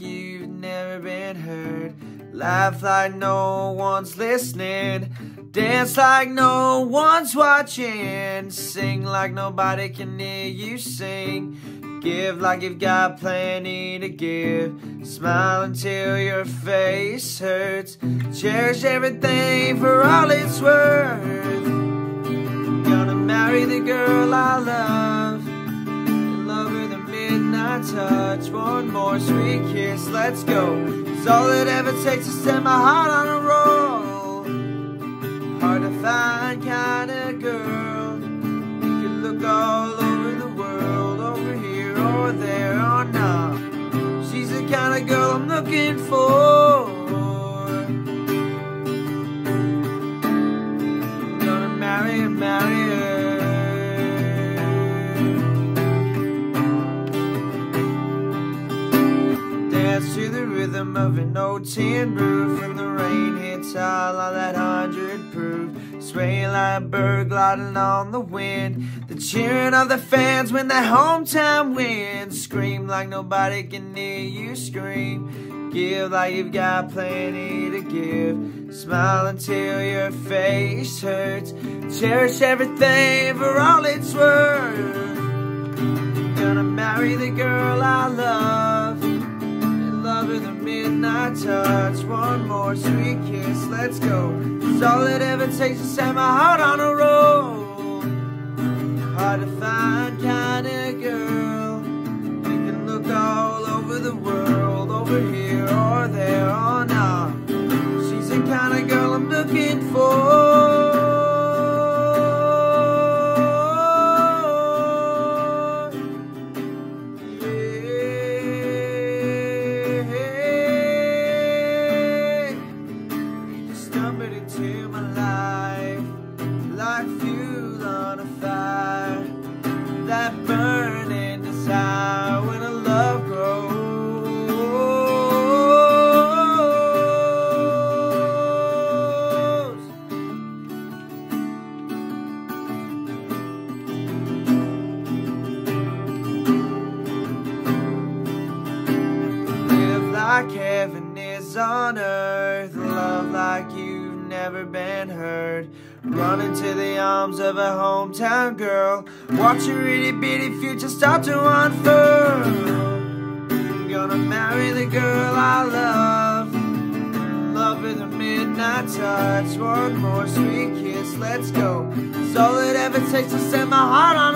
you've never been heard. Laugh like no one's listening. Dance like no one's watching. Sing like nobody can hear you sing. Give like you've got plenty to give. Smile until your face hurts. Cherish everything for all it's worth. Gonna marry the girl I love. Touch. One more sweet kiss, let's go. It's all it ever takes to set my heart on a roll. Hard to find kind of girl. You can look all over the world, over here or there or not. She's the kind of girl I'm looking for. Rhythm of an old tin roof when the rain hits all that hundred proof. Swaying like a bird gliding on the wind. The cheering of the fans when their hometown wins. Scream like nobody can hear you scream. Give like you've got plenty to give. Smile until your face hurts. Cherish everything for all it's worth. Gonna marry the girl I love. The midnight touch. One more sweet kiss, let's go. It's all it ever takes to set my heart on a roll. Hard to find kind of girl. You can look all over the world, over here like heaven is on earth. Love like you've never been heard. Run into the arms of a hometown girl. Watch your itty bitty future start to unfurl. I'm Gonna marry the girl I love. Love with a midnight touch. One more sweet kiss, let's go. It's all it ever takes to set my heart on.